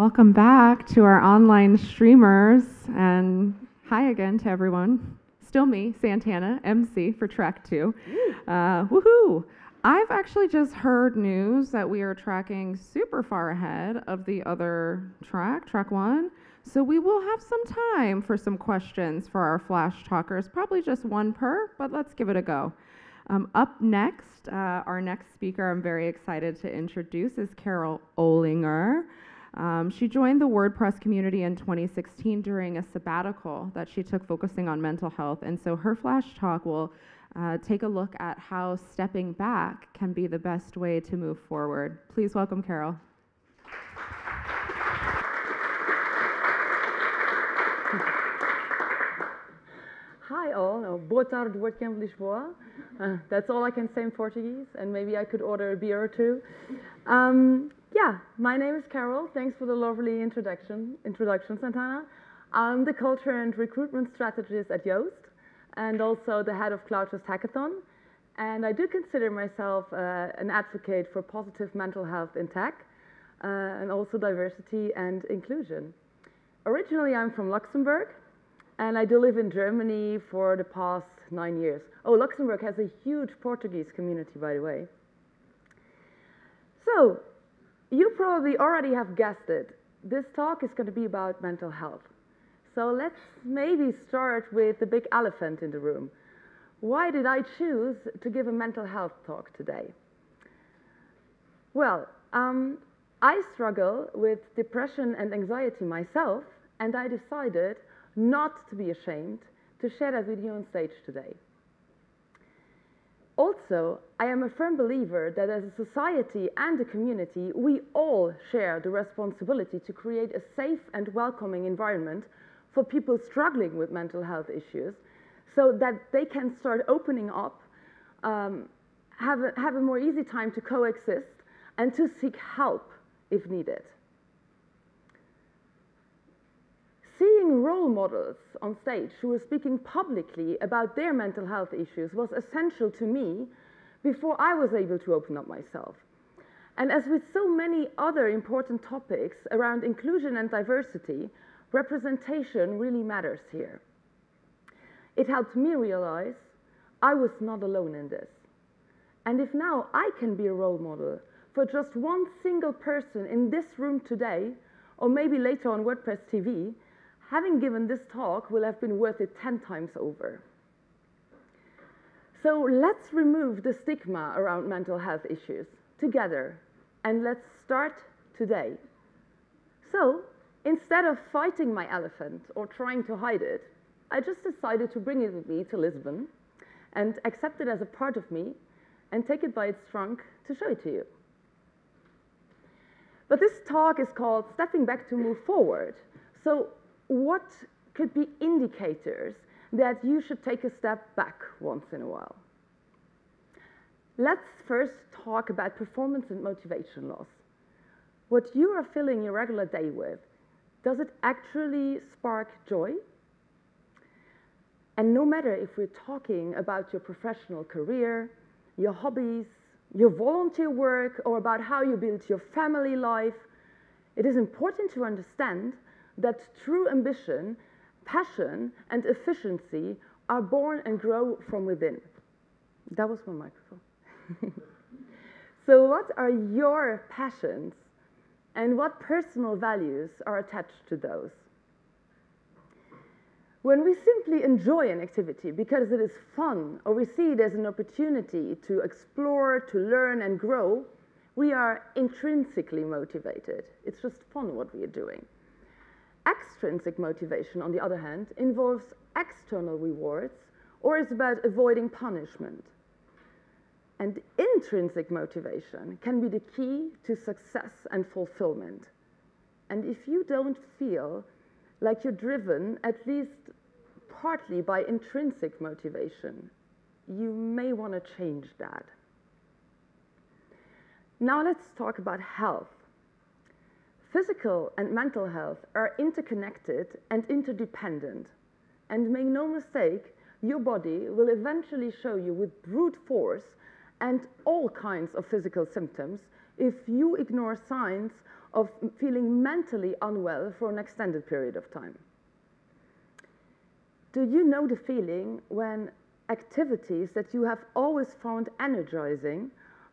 Welcome back to our online streamers, and hi again to everyone. Still me, Santana, MC for track two. Uh, woohoo! I've actually just heard news that we are tracking super far ahead of the other track, track one. So we will have some time for some questions for our flash talkers, probably just one per, but let's give it a go. Um, up next, uh, our next speaker I'm very excited to introduce is Carole Olinger. Um, she joined the WordPress community in 2016 during a sabbatical that she took focusing on mental health. And so her flash talk will uh, take a look at how stepping back can be the best way to move forward. Please welcome Carole. Hi all, boa tarde, que Lisboa. Uh, that's all I can say in Portuguese, and maybe I could order a beer or two. Um, yeah, my name is Carole. Thanks for the lovely introduction, introduction, Santana. I'm the culture and recruitment strategist at Yoast, and also the head of CloudFest Hackathon. And I do consider myself uh, an advocate for positive mental health in tech, uh, and also diversity and inclusion. Originally, I'm from Luxembourg, and I do live in Germany for the past nine years. Oh, Luxembourg has a huge Portuguese community, by the way. So, you probably already have guessed it. This talk is going to be about mental health. So let's maybe start with the big elephant in the room. Why did I choose to give a mental health talk today? Well, um, I struggle with depression and anxiety myself, and I decided not to be ashamed to share that with you on stage today. Also, I am a firm believer that as a society and a community, we all share the responsibility to create a safe and welcoming environment for people struggling with mental health issues so that they can start opening up, um, have, a, have a more easy time to coexist, and to seek help if needed. Seeing role models on stage who were speaking publicly about their mental health issues was essential to me before I was able to open up myself. And as with so many other important topics around inclusion and diversity, representation really matters here. It helped me realize I was not alone in this. And if now I can be a role model for just one single person in this room today, or maybe later on WordPress TV, having given this talk will have been worth it 10 times over. So let's remove the stigma around mental health issues together and let's start today. So instead of fighting my elephant or trying to hide it, I just decided to bring it with me to Lisbon and accept it as a part of me and take it by its trunk to show it to you. But this talk is called Stepping Back to Move Forward. So what could be indicators that you should take a step back once in a while? Let's first talk about performance and motivation loss. What you are filling your regular day with, does it actually spark joy? And no matter if we're talking about your professional career, your hobbies, your volunteer work, or about how you build your family life, it is important to understand that true ambition, passion, and efficiency are born and grow from within. That was my microphone. so, what are your passions and what personal values are attached to those? When we simply enjoy an activity because it is fun or we see it as an opportunity to explore, to learn, and grow, we are intrinsically motivated. It's just fun what we are doing. Extrinsic motivation, on the other hand, involves external rewards or is about avoiding punishment. And intrinsic motivation can be the key to success and fulfillment. And if you don't feel like you're driven at least partly by intrinsic motivation, you may want to change that. Now let's talk about health. Physical and mental health are interconnected and interdependent. And make no mistake, your body will eventually show you with brute force and all kinds of physical symptoms if you ignore signs of feeling mentally unwell for an extended period of time. Do you know the feeling when activities that you have always found energizing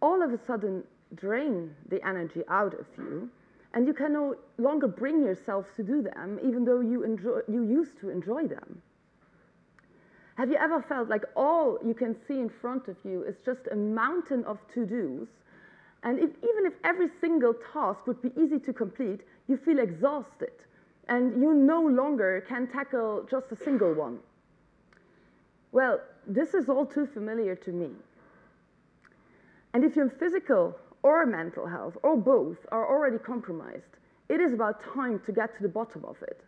all of a sudden drain the energy out of you and you can no longer bring yourself to do them even though you, enjoy, you used to enjoy them? Have you ever felt like all you can see in front of you is just a mountain of to-dos and if, even if every single task would be easy to complete, you feel exhausted and you no longer can tackle just a single one. Well, this is all too familiar to me. And if your physical or mental health or both are already compromised, it is about time to get to the bottom of it,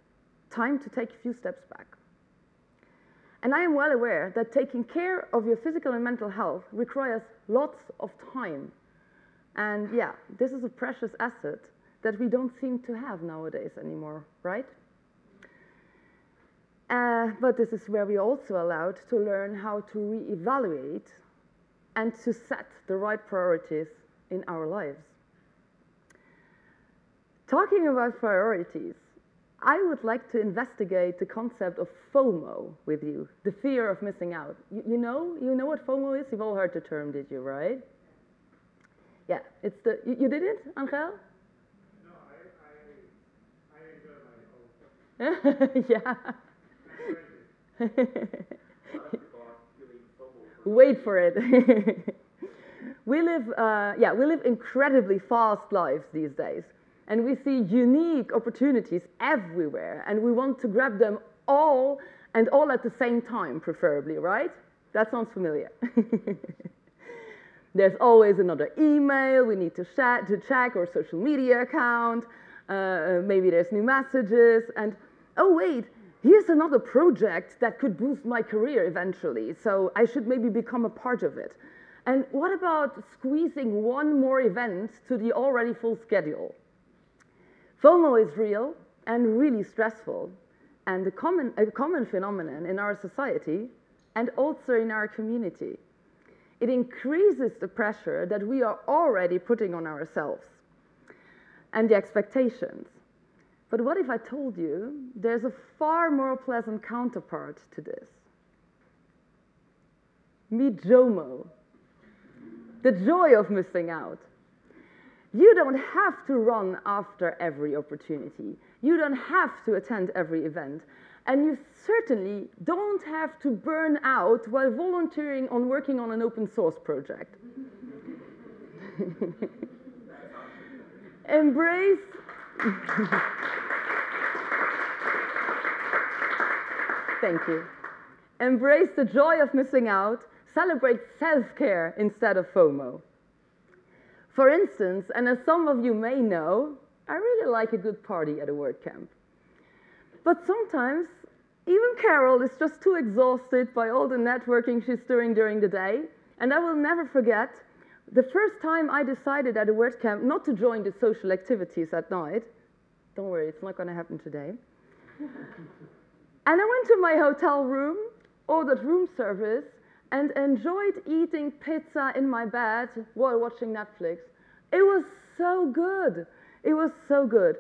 time to take a few steps back. And I am well aware that taking care of your physical and mental health requires lots of time and yeah, this is a precious asset that we don't seem to have nowadays anymore, right? Uh, but this is where we're also allowed to learn how to reevaluate and to set the right priorities in our lives. Talking about priorities, I would like to investigate the concept of FOMO with you, the fear of missing out. You, you know, you know what FOMO is? You've all heard the term, did you, right? Yeah, it's the, you, you did it, Angel? No, I, I, I enjoy my own. yeah. Wait for it. we live, uh, yeah, we live incredibly fast lives these days, and we see unique opportunities everywhere, and we want to grab them all and all at the same time, preferably, right? That sounds familiar. There's always another email we need to, to check or social media account. Uh, maybe there's new messages. And oh, wait, here's another project that could boost my career eventually. So I should maybe become a part of it. And what about squeezing one more event to the already full schedule? FOMO is real and really stressful, and a common, a common phenomenon in our society and also in our community it increases the pressure that we are already putting on ourselves and the expectations. But what if I told you there's a far more pleasant counterpart to this? Meet JOMO, the joy of missing out. You don't have to run after every opportunity. You don't have to attend every event. And you certainly don't have to burn out while volunteering on working on an open source project. Embrace. Thank you. Embrace the joy of missing out. Celebrate self care instead of FOMO. For instance, and as some of you may know, I really like a good party at a WordCamp. But sometimes even Carole is just too exhausted by all the networking she's doing during the day. And I will never forget the first time I decided at a WordCamp not to join the social activities at night. Don't worry, it's not going to happen today. and I went to my hotel room, ordered room service, and enjoyed eating pizza in my bed while watching Netflix. It was so good. It was so good.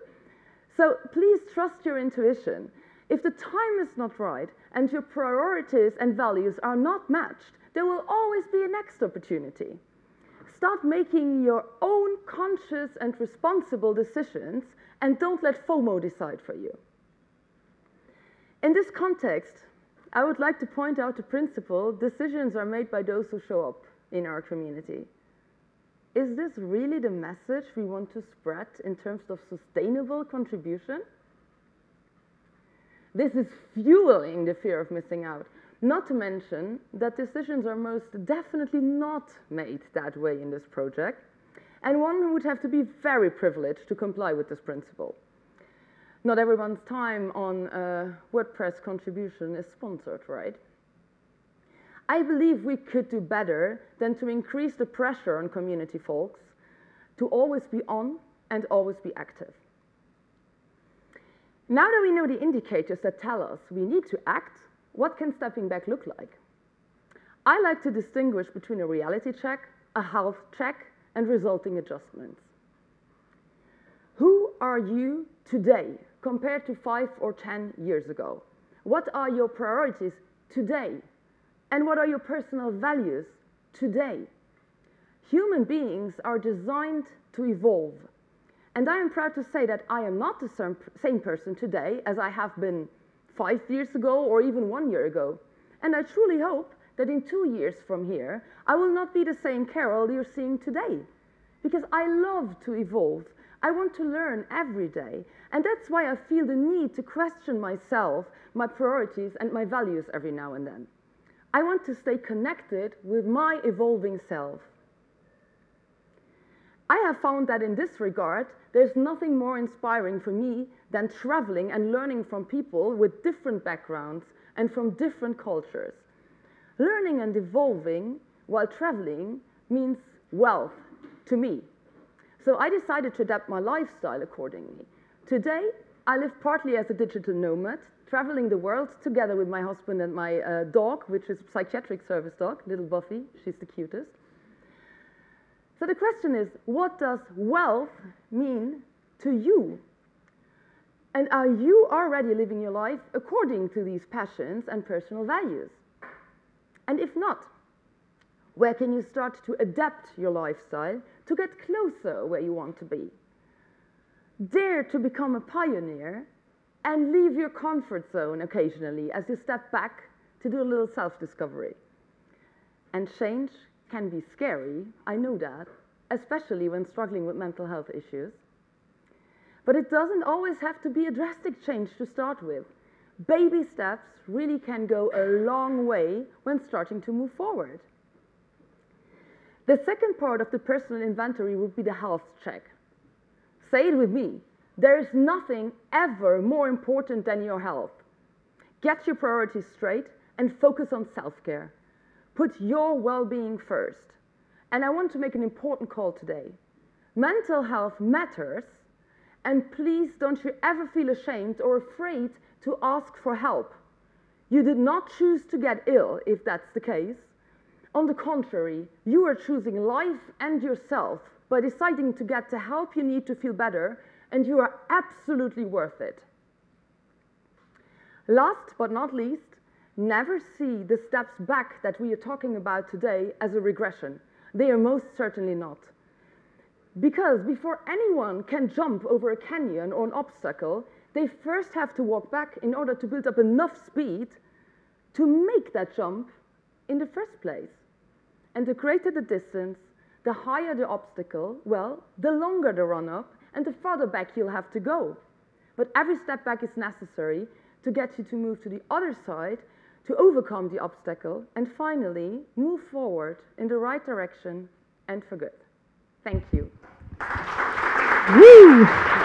So please trust your intuition. If the time is not right and your priorities and values are not matched, there will always be a next opportunity. Start making your own conscious and responsible decisions and don't let FOMO decide for you. In this context, I would like to point out the principle decisions are made by those who show up in our community. Is this really the message we want to spread in terms of sustainable contribution? This is fueling the fear of missing out. Not to mention that decisions are most definitely not made that way in this project, and one would have to be very privileged to comply with this principle. Not everyone's time on WordPress contribution is sponsored, right? I believe we could do better than to increase the pressure on community folks to always be on and always be active. Now that we know the indicators that tell us we need to act, what can stepping back look like? I like to distinguish between a reality check, a health check, and resulting adjustments. Who are you today compared to five or 10 years ago? What are your priorities today? And what are your personal values today? Human beings are designed to evolve. And I am proud to say that I am not the same person today as I have been five years ago or even one year ago. And I truly hope that in two years from here, I will not be the same Carole you're seeing today. Because I love to evolve. I want to learn every day. And that's why I feel the need to question myself, my priorities, and my values every now and then. I want to stay connected with my evolving self. I have found that in this regard, there's nothing more inspiring for me than traveling and learning from people with different backgrounds and from different cultures. Learning and evolving while traveling means wealth to me. So I decided to adapt my lifestyle accordingly. Today, I live partly as a digital nomad, traveling the world together with my husband and my uh, dog, which is a psychiatric service dog, little Buffy. She's the cutest. So the question is, what does wealth mean to you? And are you already living your life according to these passions and personal values? And if not, where can you start to adapt your lifestyle to get closer where you want to be? Dare to become a pioneer and leave your comfort zone occasionally as you step back to do a little self discovery. And change can be scary, I know that, especially when struggling with mental health issues. But it doesn't always have to be a drastic change to start with. Baby steps really can go a long way when starting to move forward. The second part of the personal inventory would be the health check. Say it with me. There is nothing ever more important than your health. Get your priorities straight and focus on self care. Put your well being first. And I want to make an important call today. Mental health matters, and please don't you ever feel ashamed or afraid to ask for help. You did not choose to get ill, if that's the case. On the contrary, you are choosing life and yourself by deciding to get the help you need to feel better and you are absolutely worth it. Last but not least, never see the steps back that we are talking about today as a regression. They are most certainly not. Because before anyone can jump over a canyon or an obstacle, they first have to walk back in order to build up enough speed to make that jump in the first place. And the greater the distance, the higher the obstacle, well, the longer the run up, and the farther back you'll have to go. But every step back is necessary to get you to move to the other side, to overcome the obstacle, and finally move forward in the right direction and for good. Thank you. Woo!